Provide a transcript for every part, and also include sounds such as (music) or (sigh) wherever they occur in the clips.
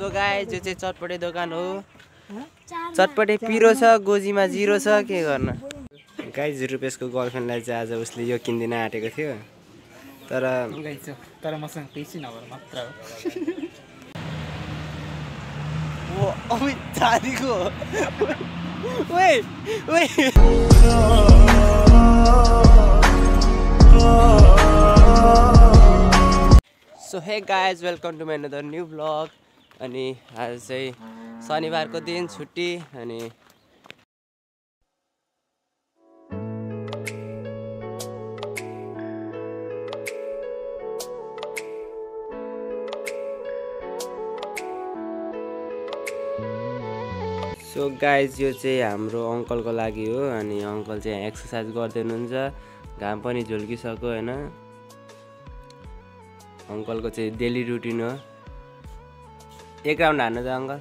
So गाई जो चाहिँ चटपटे दोकान हो। चटपटे पिरो छ गोजीमा जिरो छ के गर्न? गाई रुपियाँको गर्लफ्रेन्डलाई चाहिँ आज उसले यो किन्दिन आँटेको थियो। तर गाइस तर मसँग पैसै नभएर मात्र हो। So hey. Guys welcome to my another new vlog अनि आज चाहिँ शनिबारको दिन छुट्टी अनि सो गाइज यो चाहिँ हाम्रो अङ्कलको लागि हो अनि अङ्कल चाहिँ एक्सर्साइज हुनुहुन्छ घाम पनि झुल्किसक्यो होइन। अङ्कलको चाहिँ डेली रुटिन हो। एक राउन्ड हान्नु त अङ्कल।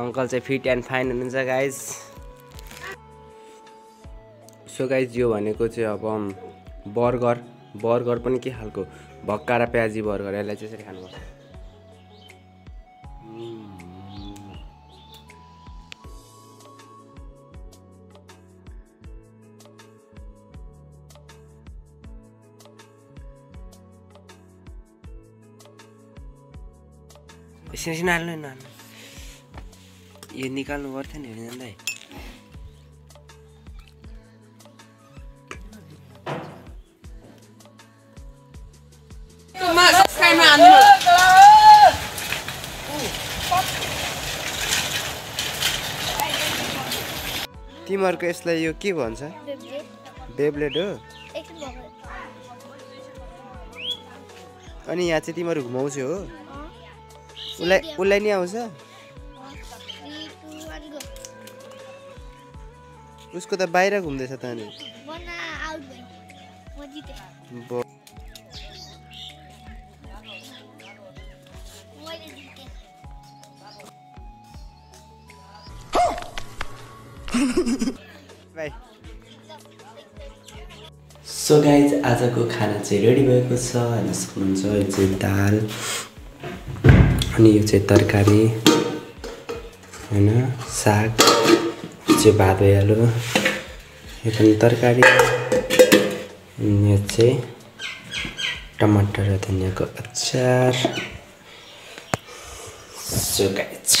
अङ्कल चाहिँ फिट एन्ड फाइन हुनुहुन्छ गाइज सो गाइज यो भनेको चाहिँ अब बर्गर। बर्गर पनि के खालको? भक्का र प्याजी बर्गर यसलाई चाहिँ यसरी खानुपर्छ। यसरी हाल्नु न यो निकाल्नु पर्थ्यो नि जाँदै तिमीहरूको यसलाई यो के भन्छ बेब्लेड हो अनि यहाँ चाहिँ तिमीहरू घुमाउँछौ हो उसलाई उसलाई नि आउँछ उसको त बाहिर घुम्दैछ त अनि ब- बाई सो गाइज आजको खाना चाहिँ रेडी भएको छ हेर्न सक्नुहुन्छ यो चाहिँ दाल अनि यो चाहिँ तरकारी होइन? साग चाहिँ भात भइहाल्यो। यो पनि तरकारी। यो चाहिँ टमाटर र धनियाँको अचार। सो गाइज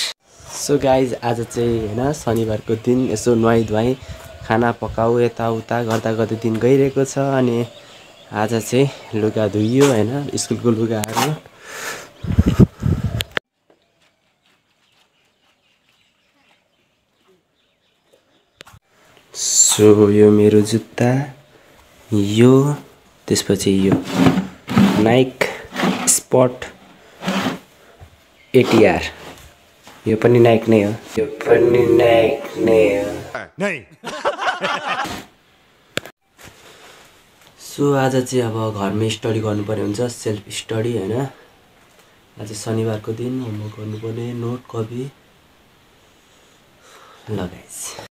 सो गाइज आज चाहिँ होइन शनिबारको दिन यसो नुहाइ धुवाइ खाना पकाऊ यताउता गर्दा गर्दै दिन गइरहेको छ। अनि आज चाहिँ लुगा धुइयो होइन स्कुलको लुगाहरू। सो यो मेरो जुत्ता यो त्यसपछि यो नाइक स्पट एटिआर यो पनि नाइक नै हो। यो पनि नाइक नै हो। सो आज चाहिँ अब घरमै स्टडी गर्नुपर्ने हुन्छ सेल्फ स्टडी होइन। आज शनिबारको दिन होमवर्क गर्नुपर्ने नोट कपी लगाइस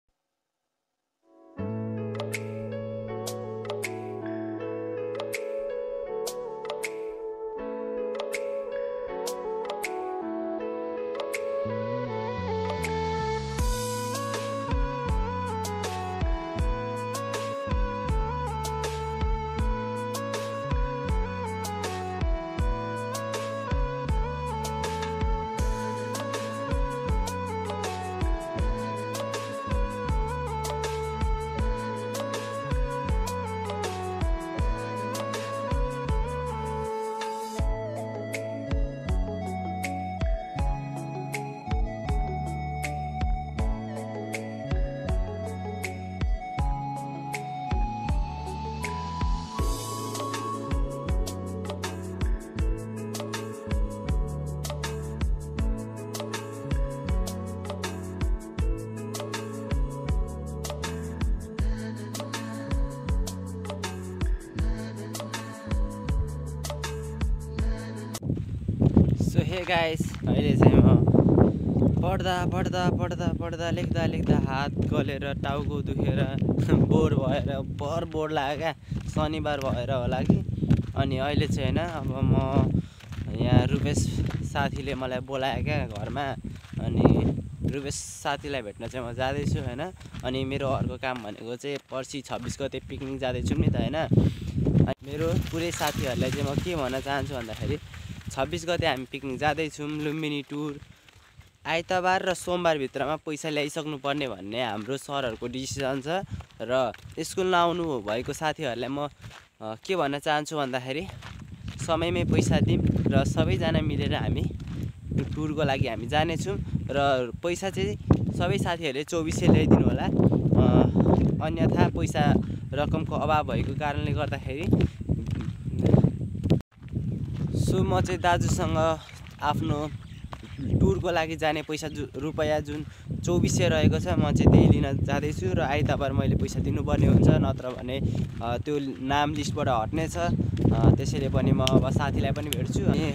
हे गाइस अहिले चाहिँ म पढ्दा पढ्दा पढ्दा पढ्दा लेख्दा लेख्दा हात गलेर टाउको दुखेर बोर भएर भर बोर लाग्यो क्या शनिबार भएर होला कि? अनि अहिले चाहिँ होइन अब म यहाँ रुपेश साथीले मलाई बोलायो क्या घरमा। अनि रुपेश साथीलाई भेट्न चाहिँ म जाँदैछु होइन? अनि मेरो अर्को काम भनेको चाहिँ पर्सि छब्बिस गते पिकनिक जाँदैछौँ नि त होइन? मेरो पुरै साथीहरूलाई चाहिँ म के भन्न चाहन्छु भन्दाखेरि छब्बिस गते हामी पिकनिक जाँदैछौँ लुम्बिनी टुर। आइतबार र सोमबारभित्रमा पैसा ल्याइसक्नु पर्ने भन्ने हाम्रो सरहरूको डिसिसन छ र स्कुल नआउनु भएको साथीहरूलाई म के भन्न चाहन्छु भन्दाखेरि समयमै पैसा दिउँ र सबैजना मिलेर हामी टुरको लागि हामी जानेछौँ र पैसा चाहिँ सबै साथीहरूले चौबिसै ल्याइदिनु होला। अन्यथा पैसा रकमको अभाव भएको कारणले गर्दाखेरि सो म चाहिँ दाजुसँग आफ्नो टुरको लागि जाने पैसा जु रुपियाँ जुन चौबिसै रहेको छ म चाहिँ त्यही लिन जाँदैछु र आइतबार मैले पैसा दिनुपर्ने हुन्छ नत्र भने त्यो नाम लिस्टबाट हट्नेछ। त्यसैले पनि म अब साथीलाई पनि भेट्छु अनि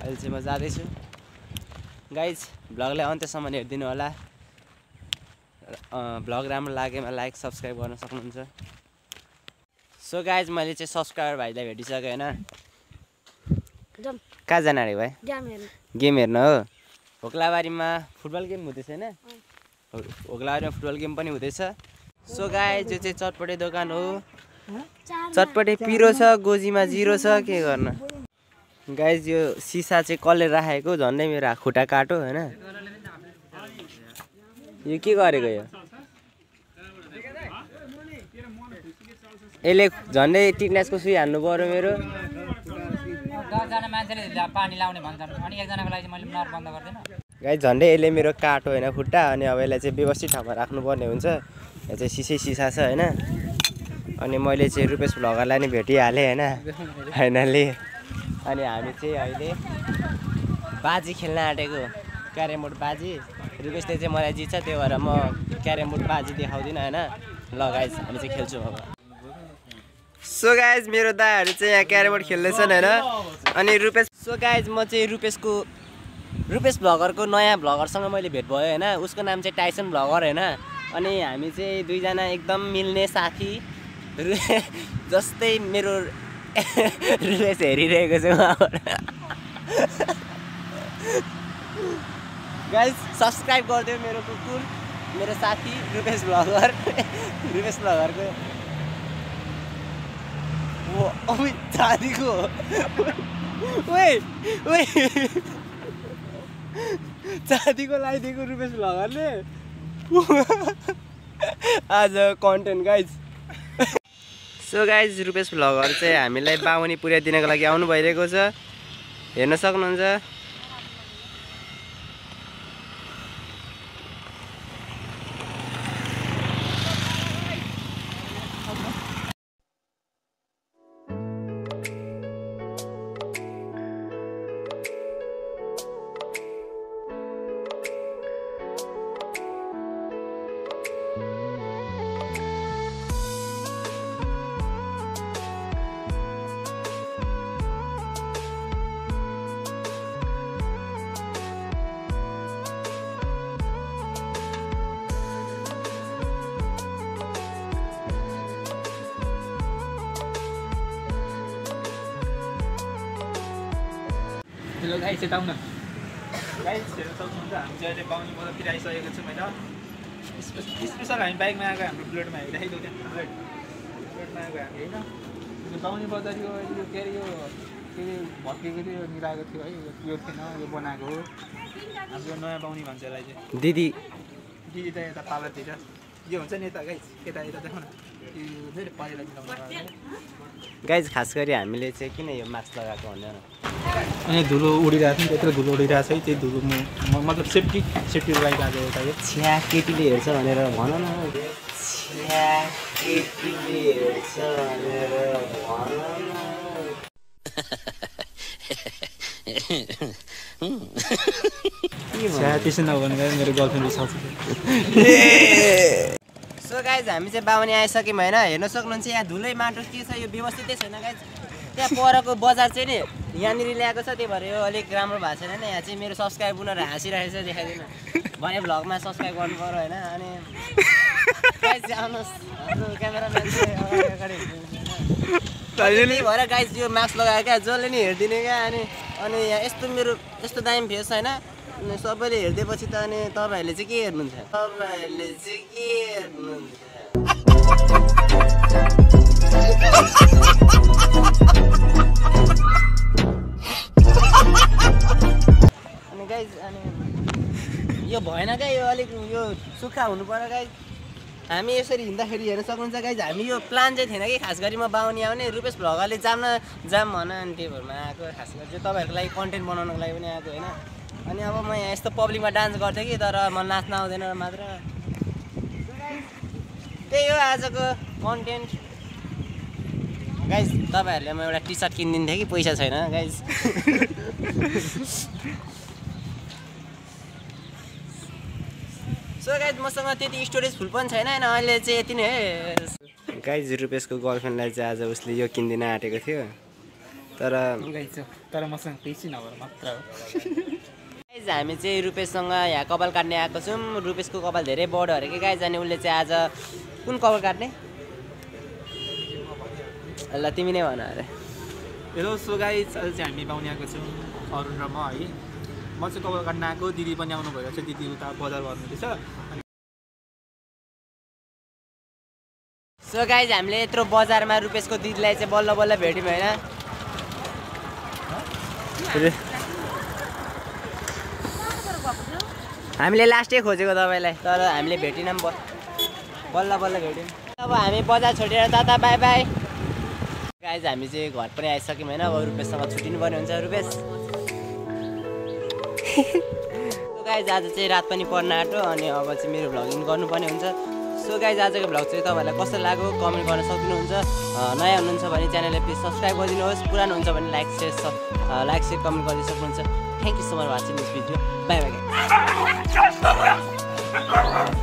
अहिले चाहिँ म जाँदैछु। गाइज भ्लगलाई अन्त्यसम्म हेरिदिनु होला। भ्लग राम्रो लागेमा लाइक सब्सक्राइब गर्न सक्नुहुन्छ। सो गाइज मैले चाहिँ सब्सक्राइबर भाइलाई भेटिसकेँ होइन? कहाँ जान अरे भाइ? गेम हेर्न। हो? होक्लाबारीमा फुटबल गेम हुँदैछ होइन? होक्लाबारीमा फुटबल गेम पनि हुँदैछ। सो गाई जो चाहिँ चटपटे दोकान हो। चटपटे पिरो छ गोजीमा जिरो छ के गर्न? गाइज यो सिसा चाहिँ कसले राखेको? झन्डै मेरो खुट्टा काटो होइन? यो के गरेको यो? यसले झन्डै टिटनेसको सुई हान्नु पऱ्यो मेरो। दसजना मान्छेले पानी लाउने भन्छन्। अनि एकजनाको लागि चाहिँ मैले नर बन्द गर्दैन। गाई झन्डै यसले मेरो काटो होइन खुट्टा अनि अब यसलाई चाहिँ व्यवस्थित ठाउँमा राख्नुपर्ने हुन्छ। यो चाहिँ सिसै सिसा छ होइन। अनि मैले चाहिँ रुपेश भ्लगरलाई नि भेटिहालेँ होइन फाइनल्ली। अनि हामी चाहिँ अहिले बाजी खेल्न आँटेको क्यारेम बोर्ड बाजी। रुपेशले चाहिँ मलाई जित्छ त्यो भएर म क्यारेम बोर्ड बाजी देखाउँदिनँ होइन। ल गाइज हामी चाहिँ खेल्छौँ अब। सो गाइज मेरो दाहरू चाहिँ यहाँ क्यारेम बोर्ड खेल्दैछन् होइन? अनि रुपेश सो गाइज म चाहिँ रुपेशको रुपेश भ्लगरको नयाँ भ्लगरसँग मैले भेट भयो होइन? उसको नाम चाहिँ टाइसन भ्लगर होइन? अनि हामी चाहिँ दुईजना एकदम मिल्ने साथी। (laughs) जस्तै मेरो (laughs) रुपेश हेरिरहेको छ उहाँबाट। गाइज सब्सक्राइब गरिदियो मेरो कुकुर मेरो साथी रुपेश भ्लगर (laughs) रुपेश भ्लगरको चाँदीको लगाइदिएको रुपेश भ्लगरले आज content guys so guys Rupesh vlogger चाहिँ हामीलाई बाहुनी पुर्याइदिनको लागि आउनु भइरहेको छ हेर्न सक्नुहुन्छ हेलो गाई चाहिँ आउन गाई हेर्न सक्नुहुन्छ हामी चाहिँ अहिले बाहुनी बजारतिर आइसकेको छौँ होइन स्पे- स्पेसल हामी बाइकमा आएको हाम्रो बुलेटमा देखाइदिउँ त्यहाँ बुलेट बुलेटमा आएको हामी होइन यो बाहुनी बजार यो के अरे यो के अरे भत्किएको थियो यो मिलाएको थियो है यो यो थिएन यो बनाएको हो हाम्रो यो नयाँ बाहुनी भन्छ यसलाई चाहिँ दिदी दिदी त यता पालातिर यो हुन्छ नि यता गाई यता यता देखाउन गाइज खास गरी हामीले चाहिँ किन यो मास्क लगाएको भनेर अनि धुलो उडिरहेको थियो त्यत्रो धुलो उडिरहेको छ है त्यही धुलो म मतलब सेफ्टी सेफ्टीको लागि आएको एउटा यो। छ्या केटीले हेर्छ भनेर भन न। छ्या केटीले हेर्छ भनेर भन न। त्यसो मेरो गर्लफ्रेन्ड रिसाउँछ सो (laughs) गाइज हामी चाहिँ बाहुनी आइसक्यौँ होइन हेर्न सक्नुहुन्छ यहाँ धुलै माटो के छ यो व्यवस्थितै छैन गाइज त्यहाँ परको बजार चाहिँ नि यहाँनिर ल्याएको छ त्यही भएर यो अलिक राम्रो भएको छैन नि। यहाँ चाहिँ मेरो सब्सक्राइब उनीहरू हाँसिरहेको छ देखाइदिनु। भने भ्लगमा सब्सक्राइब गर्नु पऱ्यो होइन अनि आउनुहोस् त्यही भएर गाइस यो मास्क लगायो क्या जसले नि हेरिदिने क्या अनि अनि यहाँ यस्तो मेरो यस्तो दामी फेस होइन सबैले हेरिदिएपछि त अनि तपाईँहरूले चाहिँ के हेर्नुहुन्छ? तपाईँहरूले चाहिँ के हेर्नुहुन्छ? अनि गाइज अनि यो भएन क्या यो अलिक यो सुक्खा हुनु पऱ्यो गाइज हामी यसरी हिँड्दाखेरि हेर्न सक्नुहुन्छ गाइज हामी यो प्लान चाहिँ थिएन कि खास गरी म बाहुनी आउने रुपेश भ्लगरले जाम न जाम भन अनि त्यही भरमा आएको खास गरी चाहिँ तपाईँहरूको लागि कन्टेन्ट बनाउनको लागि पनि आएको होइन? अनि अब म यहाँ यस्तो पब्लिकमा डान्स गर्थेँ कि तर म नाच्न आउँदैन मात्र। त्यही हो आजको कन्टेन्ट गाइज तपाईँहरूले म एउटा टी सर्ट किनिदिन्थेँ कि पैसा छैन गाइज सो गाइज मसँग त्यति स्टोरेज फुल पनि छैन होइन अहिले चाहिँ यति नै। है गाइज रुपेशको गर्लफ्रेन्डलाई चाहिँ आज उसले यो किनिदिन आँटेको थियो। तर गाइस तर मसँग पैसै नभएर मात्र हो। गाइज हामी चाहिँ रुपेशसँग यहाँ कपाल काट्ने आएको छौँ। रुपेशको कपाल धेरै बढ्यो अरे कि गाइज अनि उसले चाहिँ आज कुन कपाल काट्ने? ल तिमी नै भन अरे। हेलो सो गाइस अहिले चाहिँ हामी पाउने आएको छौँ अरुण र म है। म चाहिँ कपाल काट्न आएको दिदी पनि आउनु भएको छ दिदी उता बजार गर्नुहुँदैछ सो गाइज हामीले यत्रो बजारमा रुपेशको दिदीलाई चाहिँ बल्ल बल्ल भेट्यौँ होइन। हामीले लास्टै खोजेको तपाईँलाई तर हामीले भेटिनौँ बल्ल बल्ल भेट्यौँ अब हामी बजार छोडेर दादा बाई बाई। गाइज हामी चाहिँ घर पनि आइसक्यौँ होइन अब रुपेशसँग छुट्टिनु पर्ने हुन्छ रुपेश। गाइज आज चाहिँ रात पनि पर्न आँट्यो अनि अब चाहिँ मेरो भ्लगिङ गर्नुपर्ने हुन्छ। सो गाइज आजको भ्लग चाहिँ तपाईँहरूलाई कस्तो लाग्यो कमेन्ट गर्न सक्नुहुन्छ। नयाँ हुनुहुन्छ भने च्यानललाई प्लिज सब्सक्राइब गरिदिनुहोस् पुरानो हुन्छ भने like share like share comment गरिदिनु सक्नुहुन्छ। Thank you so much for watching this video. Bye bye guys.